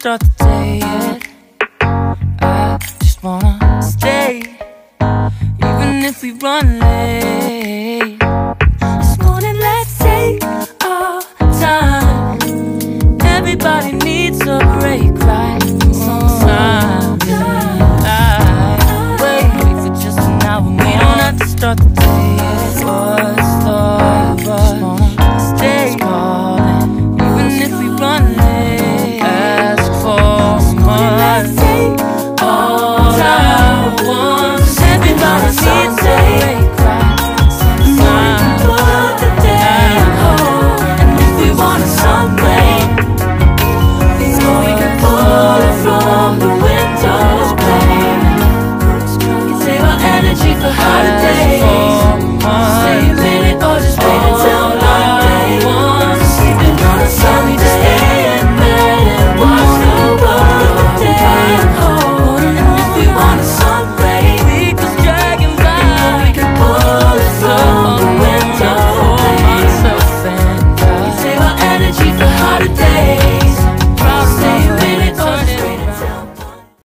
start the day yet. I just wanna stay, even if we run late. This morning, let's take our time. Everybody needs a break, right? Sometimes. I wait, wait for just an hour. We don't have to start the day